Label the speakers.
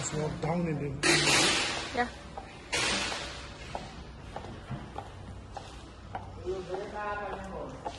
Speaker 1: It's walk down in the.
Speaker 2: Yeah. Thank you.